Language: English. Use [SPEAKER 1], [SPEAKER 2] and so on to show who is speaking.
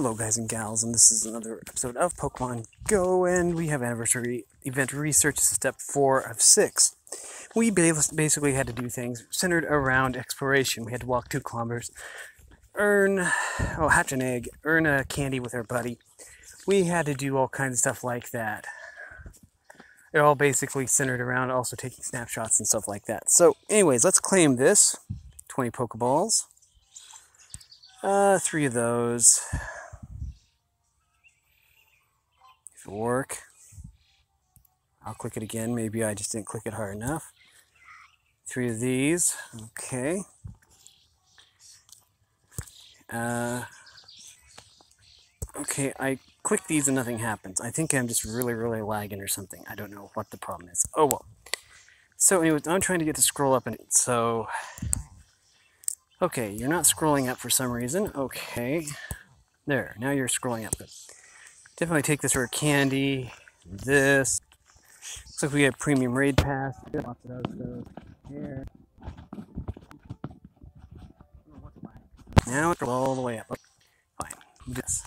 [SPEAKER 1] Hello, guys and gals, and this is another episode of Pokemon Go, and we have anniversary event research step four of six. We basically had to do things centered around exploration. We had to walk two kilometers, earn, oh, hatch an egg, earn a candy with our buddy. We had to do all kinds of stuff like that. It all basically centered around also taking snapshots and stuff like that. So, anyways, let's claim this 20 Pokeballs. Uh, three of those. Work, I'll click it again. Maybe I just didn't click it hard enough. Three of these. Okay. Uh, okay, I click these and nothing happens. I think I'm just really, really lagging or something. I don't know what the problem is. Oh well. So anyway, I'm trying to get to scroll up and so Okay, you're not scrolling up for some reason. Okay. There, now you're scrolling up. Definitely take this for candy. This. Looks like we got premium raid pass. Lots of those here. Now it's all the way up. Fine. This.